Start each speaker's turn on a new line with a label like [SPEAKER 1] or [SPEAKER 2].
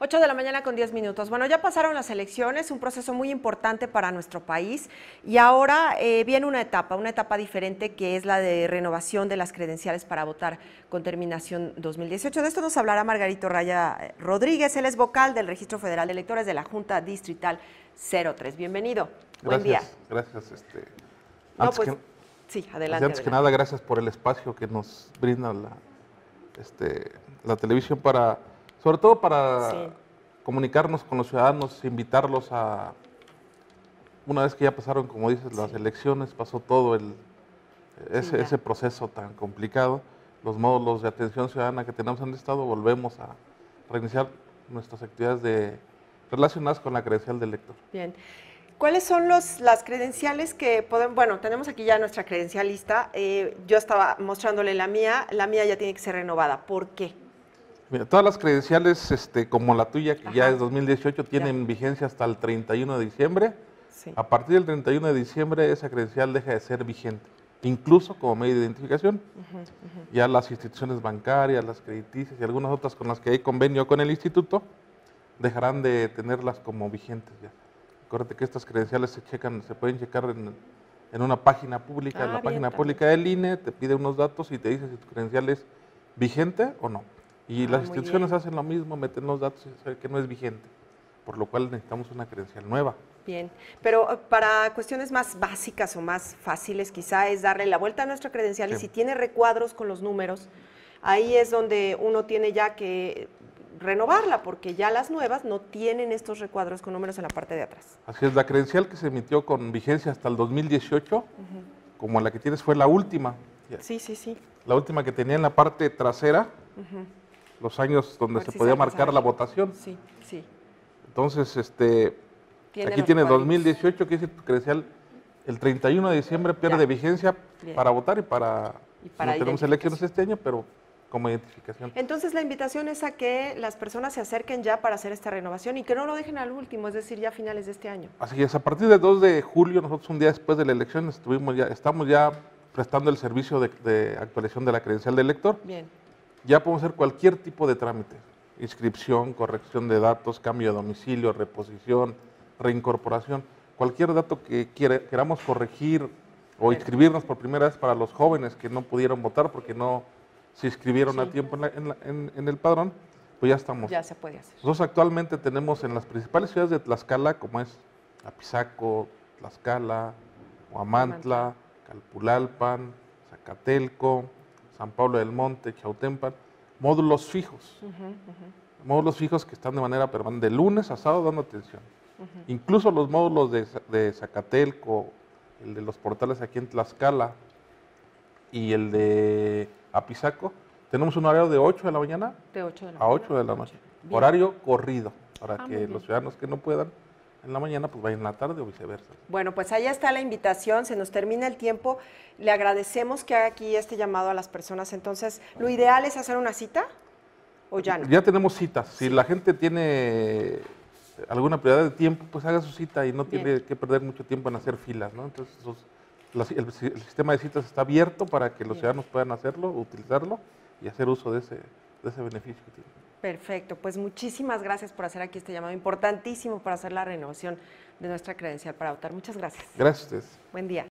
[SPEAKER 1] 8 de la mañana con 10 minutos. Bueno, ya pasaron las elecciones, un proceso muy importante para nuestro país y ahora eh, viene una etapa, una etapa diferente que es la de renovación de las credenciales para votar con terminación 2018. De esto nos hablará Margarito Raya eh, Rodríguez, él es vocal del Registro Federal de Electores de la Junta Distrital 03. Bienvenido. Buen día.
[SPEAKER 2] Gracias. Este,
[SPEAKER 1] no, pues, sí, adelante.
[SPEAKER 2] Antes que nada, gracias por el espacio que nos brinda la, este, la televisión para sobre todo para comunicarnos con los ciudadanos, invitarlos a, una vez que ya pasaron, como dices, las elecciones, pasó todo el, ese, ese, proceso tan complicado, los módulos de atención ciudadana que tenemos en el Estado, volvemos a reiniciar nuestras actividades de, relacionadas con la credencial del elector.
[SPEAKER 1] Bien. ¿Cuáles son los, las credenciales que podemos, bueno, tenemos aquí ya nuestra credencial lista, eh, yo estaba mostrándole la mía, la mía ya tiene que ser renovada, ¿por qué?
[SPEAKER 2] Mira, todas las credenciales, este, como la tuya, que ya es 2018, tienen vigencia hasta el 31 de diciembre. A partir del 31 de diciembre, esa credencial deja de ser vigente, incluso como medio de identificación. Ya las instituciones bancarias, las crediticias y algunas otras con las que hay convenio con el instituto, dejarán de tenerlas como vigentes ya. Acuérdate que estas credenciales se checan, se pueden checar en, una página pública, en la ah, página pública del INE, te pide unos datos y te dice si tu credencial es vigente o no. Y ah, las instituciones hacen lo mismo, meten los datos y saben que no es vigente, por lo cual necesitamos una credencial nueva.
[SPEAKER 1] Bien, pero eh, para cuestiones más básicas o más fáciles quizá es darle la vuelta a nuestra credencial y si tiene recuadros con los números, ahí es donde uno tiene ya que renovarla, porque ya las nuevas no tienen estos recuadros con números en la parte de atrás.
[SPEAKER 2] Así es, la credencial que se emitió con vigencia hasta el 2018, como la que tienes fue la última.
[SPEAKER 1] Sí, sí, sí.
[SPEAKER 2] La última que tenía en la parte trasera, los años donde se podía marcar la votación.
[SPEAKER 1] Sí, sí.
[SPEAKER 2] Entonces, este, aquí tiene 2018, que es tu credencial, el 31 de diciembre pierde vigencia para votar y para, y para no tenemos elecciones este año, pero como identificación.
[SPEAKER 1] Entonces la invitación es a que las personas se acerquen ya para hacer esta renovación y que no lo dejen al último, es decir, ya a finales de este año.
[SPEAKER 2] Así es, a partir del 2 de julio, nosotros un día después de la elección estuvimos ya, estamos ya prestando el servicio de, de actualización de la credencial del elector.
[SPEAKER 1] Bien
[SPEAKER 2] ya podemos hacer cualquier tipo de trámite, inscripción, corrección de datos, cambio de domicilio, reposición, reincorporación, cualquier dato que queramos corregir o inscribirnos por primera vez para los jóvenes que no pudieron votar porque no se inscribieron a tiempo en, el padrón, pues ya estamos.
[SPEAKER 1] Ya se puede hacer.
[SPEAKER 2] Nosotros actualmente tenemos en las principales ciudades de Tlaxcala, como es Apizaco, Tlaxcala, Huamantla, Calpulalpan, Zacatelco, San Pablo del Monte, Chautempan, módulos fijos. Módulos fijos que están de manera permanente, de lunes a sábado dando atención. Incluso los módulos de, Zacatelco, el de los portales aquí en Tlaxcala y el de Apizaco, tenemos un horario de 8 de la mañana a 8 de la noche. Horario corrido, para ah, que los ciudadanos que no puedan en la mañana, pues vayan en la tarde o viceversa.
[SPEAKER 1] Bueno, pues ahí está la invitación, se nos termina el tiempo. Le agradecemos que haga aquí este llamado a las personas. Entonces, ¿lo ideal es hacer una cita o ya no?
[SPEAKER 2] Ya tenemos citas. Si la gente tiene alguna prioridad de tiempo, pues haga su cita y no tiene que perder mucho tiempo en hacer filas, ¿no? Entonces, el, sistema de citas está abierto para que los ciudadanos puedan hacerlo, utilizarlo y hacer uso de ese, de ese beneficio que tiene.
[SPEAKER 1] Perfecto, pues muchísimas gracias por hacer aquí este llamado importantísimo para hacer la renovación de nuestra credencial para votar. Muchas gracias.
[SPEAKER 2] Gracias a ustedes.
[SPEAKER 1] Buen día.